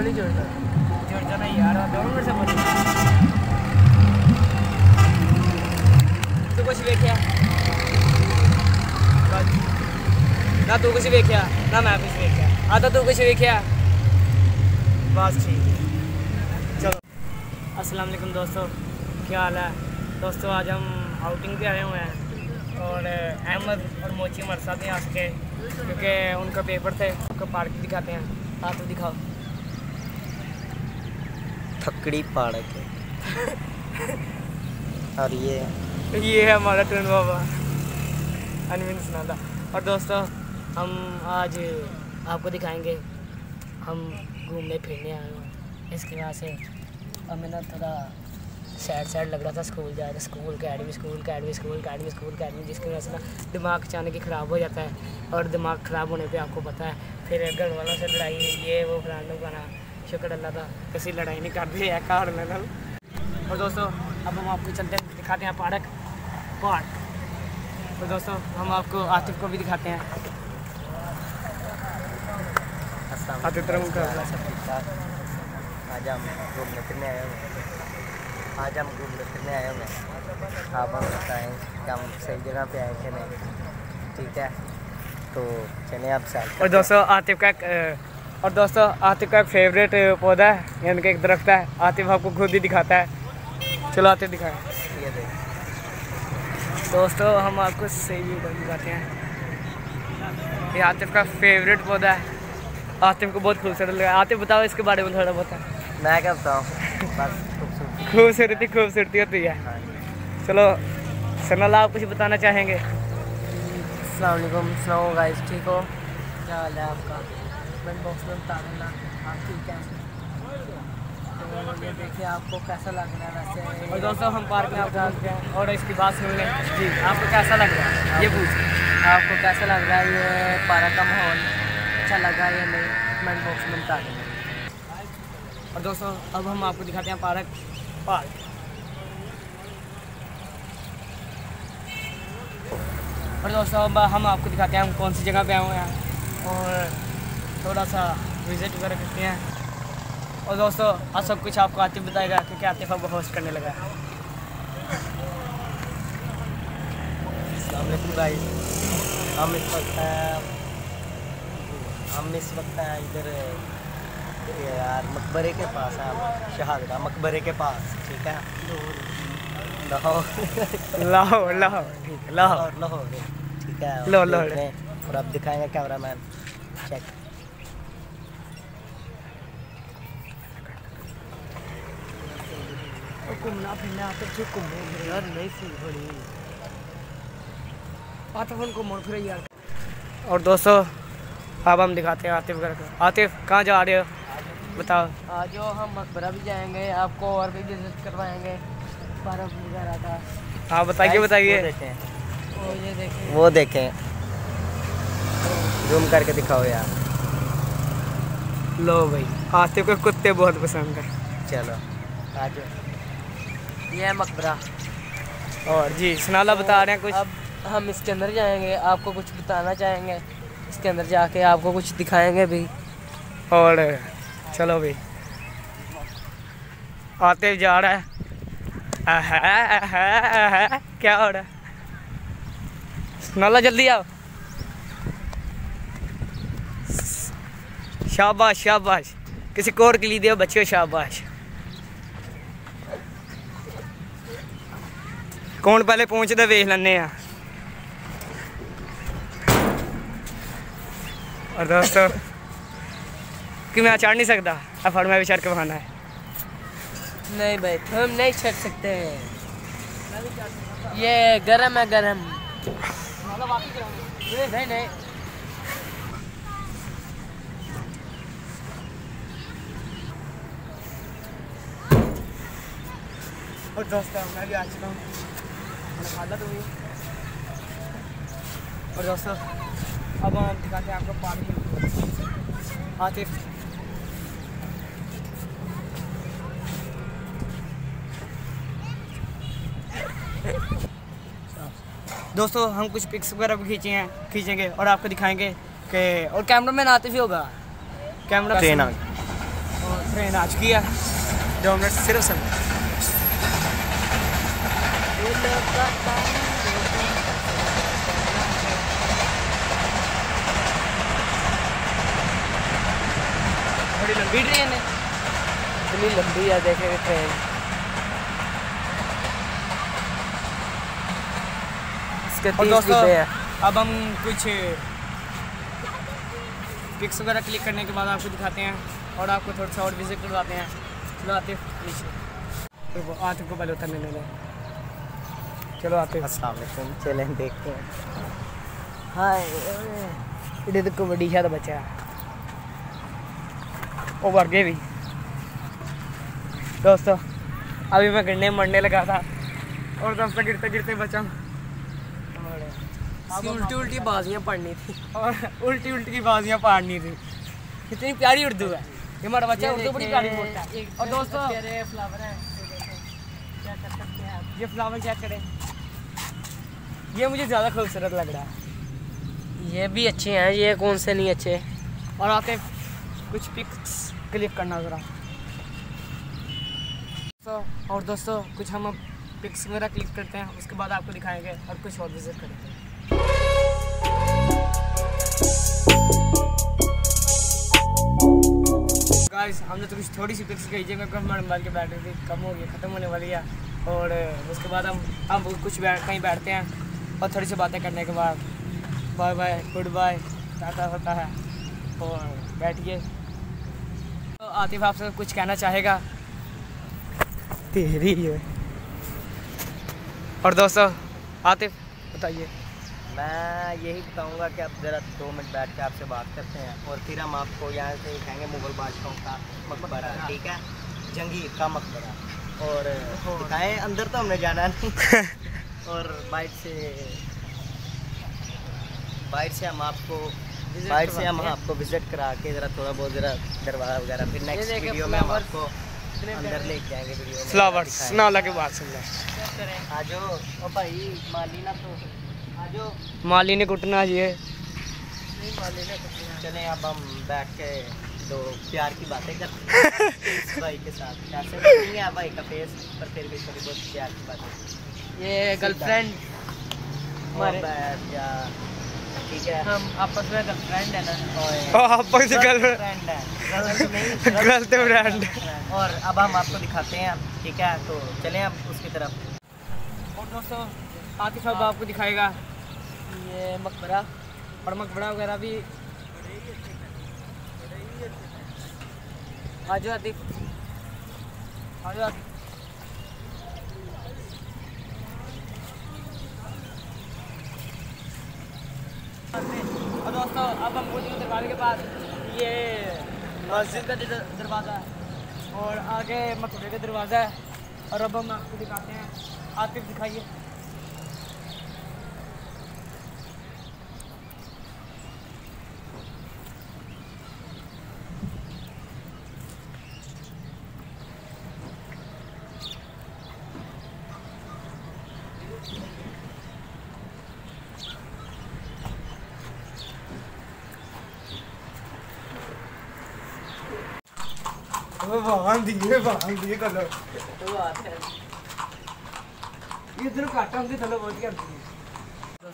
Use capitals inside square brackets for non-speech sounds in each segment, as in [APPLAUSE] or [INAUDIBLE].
वो नहीं जुड़ता जुड़ जाना यार दोनों मिनट से बोल। तू कुछ वेख्या ना तू कुछ वेख्या ना मैं कुछ वेख्या हाँ तो तू कुछ वेख्या बस ठीक चलो। अस्सलाम वालेकुम दोस्तों, क्या हाल है? दोस्तों, आज हम आउटिंग पे आए हुए हैं। और अहमद और मोची हमारे साथ हैं आज के, क्योंकि उनका पेपर थे, उनको पार्क दिखाते हैं। हाँ दिखाओ। थकड़ी पार्क है। और ये ये है हमारा टून बाबा, अनविन सुनादा और दोस्तों, हम आज आपको दिखाएँगे, हम घूमने फिरने आए हैं। इसकी वजह से हमें ना थोड़ा सैड सैड लग रहा था स्कूल जा रहे school academy school academy school academy school academy जिसकी वजह से ना दिमाग अचानक ही ख़राब हो जाता है। और दिमाग ख़राब होने पे आपको पता है, फिर घर वालों से लड़ाई ये वो फलाना बना शुक्र अल्लाह का किसी लड़ाई नहीं करते है में नाल। और दोस्तों अब हम आपको चलते हैं दिखाते हैं पार्क। पार्क। तो दोस्तों हम आपको आतिफ को भी दिखाते हैं। आतिफ कर आज हम घूमने फिरने आए हुए हैं। आज हम घूमने फिरने आए हुए आप हम बताएँ कि हम सही जगह पे आए कि नहीं। ठीक है? तो चले आप साथ। और दोस्तों आतिफ का और दोस्तों आतिफ का एक फेवरेट पौधा है यानी कि एक दरख्त है। आतिफ आपको खुद ही दिखाता है। चलो आतिफ दिखाएँ। दोस्तों हम आपको सही वीडियो दिखाते हैं। ये आतिफ का फेवरेट पौधा है। आतिफ को बहुत खूबसूरत लगा। आतिफ बताओ इसके बारे में थोड़ा बहुत। है मैं क्या बताऊँ? खूबसूरती। खूबसूरती होती है। हाँ चलो सनला आप कुछ बताना चाहेंगे? सुनाओ गाइस ठीक हो? क्या हाल है आपका? कमेंट बॉक्स में बता देना आप ठीक हैं। तो ये देखिए आपको कैसा लग रहा है वैसे। और दोस्तों हम पार्क में आपको हैं और इसकी बात सुन लें। जी आपको कैसा लग रहा है? ये पूछ। आपको कैसा लग रहा है? ये पार्क का माहौल अच्छा लगा या नहीं? कमेंट बॉक्स में बता देना और दोस्तों अब हम आपको दिखाते हैं पार्क पार्क। और दोस्तों अब हम आपको दिखाते हैं हम कौन सी जगह पे आए हुए हैं। और थोड़ा सा विज़िट वगैरह करते हैं। और दोस्तों आज सब कुछ आपको आतिफ बताएगा क्योंकि आतिफ अब होस्ट करने लगा है। भाई। हम इस वक्त हैं हम इस वक्त हैं इधर यार मकबरे के पास हैं शहादरा मकबरे के पास ठीक है? लाहौर। लाहौर लाहौर। ठीक है लाहौर लाहौर ठीक है। लाहौर, लाहौर। हैं। और अब दिखाएँगे कैमरा मैन चेक घूमना फिरना आते थे घूमो यार नहीं सी बड़ी उनको मोड़ फिर यार। और दोस्तों अब हम दिखाते हैं आतिफ घर को। आतिफ कहाँ जा रहे हो? बताओ। आज जो हम मकबरा भी जाएँगे आपको और भी विज़िट करवाएँगे। पार्क वगैरह का हाँ बताइए बताइए। वो देखें। वो देखें। जूम करके दिखाओ यार। लो भाई आतिफ को कुत्ते बहुत पसंद है। चलो आज ये है मकबरा। और जी सुनाला बता रहे हैं कुछ। अब हम इसके अंदर जाएँगे आपको कुछ बताना चाहेंगे। इसके अंदर जाके आपको कुछ दिखाएँगे भी। और चलो भाई। आते जा रहा है। आहा, आहा, आहा, क्या हो रहा है? सुनाला जल्दी आओ। शाबाश शाबाश। किसी कोर के लिए दियो बच्चों शाबाश। कौन पहले पहुँचता वेख लेने आ और दोस्तों कि मैं चढ़ नहीं सकता अब फड़ मैं भी चढ़ के बहाना है नहीं भाई हम नहीं चढ़ सकते ये गरम है गरम नहीं नहीं और दोस्तों मैं भी आ चुका हूँ मैंने खा लिया तो और दोस्तों अब हम दिखाते हैं आपको पानी आतिफ दोस्तों हम कुछ पिक्स वगैरह भी खींचे हैं खींचेंगे और आपको दिखाएँगे कि और कैमरा मैन आतिफ ही होगा। कैमरा ट्रेन आ और ट्रेन आ चुकी है दो मिनट सिर्फ़ समय बड़ी लंबी ट्रेन है। इतनी लंबी है देखेंगे ट्रेन इसके तीस अब हम कुछ पिक्स वगैरह क्लिक करने के बाद आपको दिखाते हैं और आपको थोड़ा सा और विज़िट करवाते हैं। चलो आते नीचे। तो को पहले उतरने ले चलो आते अस्सलाम वालेकुम चलें देखते हैं। हाय इधर तो कबड्डी शायद बचा। है वो मर गए भी। दोस्तों अभी मैं गिरने मरने लगा था। और दोस्तों गिरते गिरते बचा। उल्टी उल्टी बाजियाँ पढ़नी थी। और उल्टी उल्टी की बाजियाँ पाड़नी थी। कितनी प्यारी उर्दू है। ये हमारा बच्चा उर्दू बड़ी प्यारी बोलता है। और दोस्तों क्या ये फ्लावर चेक करें? ये मुझे ज़्यादा खूबसूरत लग रहा है। ये भी अच्छे हैं, ये कौन से नहीं अच्छे? और आते कुछ पिक्स क्लिक करना ज़रा। तो और दोस्तों, कुछ हम अब पिक्स वगैरह क्लिक करते हैं, उसके बाद आपको दिखाएँगे और कुछ और विज़िट करेंगे गाइस हमने तो कुछ थोड़ी सी पिक्स खींची, क्योंकि हमारे मोबाइल की बैटरी कम हो गई, ख़त्म होने वाली है। और, उसके बाद हम हम कुछ बैठ, कहीं बैठते हैं। और थोड़ी सी बातें करने के बाद bye bye good bye tata होता है और बैठिए। तो आतिफ आपसे कुछ कहना चाहेगा? तेरी है। और दोस्तों आतिफ बताइए। मैं यही बताऊँगा कि आप ज़रा दो मिनट बैठ के आपसे बात करते हैं और फिर हम आपको यहाँ से कहेंगे मुगल बादशाहों का मकबरा ठीक है? जंगीर का मकबरा। और दिखाएँ अंदर तो हमने जाना नहीं। [LAUGHS] और बाइट से बाइट से हम आपको बाइट से हम आपको विज़िट करा के ज़रा थोड़ा बहुत ज़रा दरवाज़ा वगैरह फिर नेक्स्ट वीडियो में हम आपको अंदर लेके जाएँगे वीडियो में फ्लावर्स। नाला के बाद सुन रहे आ जाओ ओ भाई माली ना तो आ जाओ माली ने कुटना। ये चलें अब हम बैठ के तो प्यार की बातें करते हैं [LAUGHS] भाई के साथ। कैसे नहीं है भाई का फेस पर फिर भी थोड़ी बहुत प्यार की बातें। ये गर्लफ्रेंड जा ठीक है। हम आपस में गर्लफ्रेंड है ना? और आपस में गर्लफ्रेंड है। गर्लफ्रेंड और अब हम आपको दिखाते हैं ठीक है? तो चलें अब उसकी तरफ़। और दोस्तों आतिफ अब आपको दिखाएगा। ये मकबरा और मकबरा वगैरह भी आ जाओ आतिफ दोस्तों, अब हम पहुँचे दरबार के पास। ये मस्जिद का दरवाज़ा है। और आगे मकबरे का दरवाज़ा है। और अब हम आपको दिखाते हैं। आतिफ दिखाइए। वाहन दिए वाहन दिए कलर। इधर काटा हमसे थलो बहुत करती है।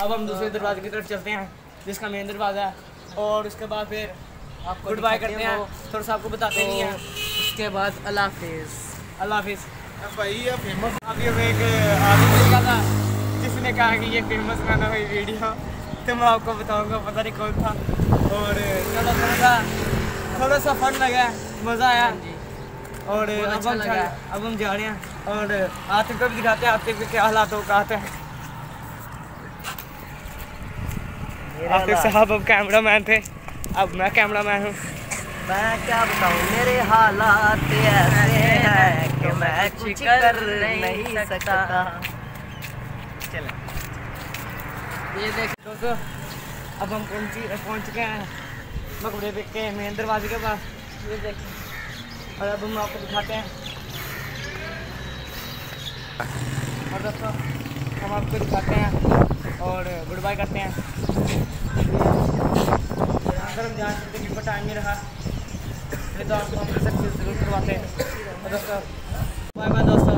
अब हम दूसरे दरवाजे की तरफ़ चलते हैं जिसका मेन दरवाज़ा है। और उसके बाद फिर आपको गुड बाय करते हैं हैं। थोड़ा सा आपको बताते नहीं हैं। उसके बाद अल्लाह हाफिज़। अल्लाह हाफिज़। भाई ये फ़ेमस अभी हमें एक आदमी मिल था? जिसने कहा कि ये फ़ेमस गाना हुई वीडियो तो मैं आपको बताऊँगा पता नहीं कौन था। और चलो थोड़ा सा थोड़ा सा फन लगा मज़ा आया। और अब अच्छा हम अब हम जा रहे हैं और आतिफ को भी दिखाते हैं आतिफ के क्या हालात हो कहते हैं। आतिफ साहब अब कैमरा मैन थे। अब मैं कैमरा मैन हूँ। मैं क्या बताऊँ मेरे हालात ऐसे हैं कि मैं कुछ कर नहीं सकता। चलें। ये देख दोस्तों अब हम पहुँची पहुँच चुके हैं। मकबरे के मेन दरवाजे के पास। ये देखिए और अब हम आपको दिखाते हैं। और दोस्तों, हम आपको दिखाते हैं और गुड बाय करते हैं। अगर हम जान सकते हैं टाइम नहीं रहा नहीं तो आपको हम सक्सेस ज़रूर करवाते हैं। और दोस्तों बाय बाय दोस्तों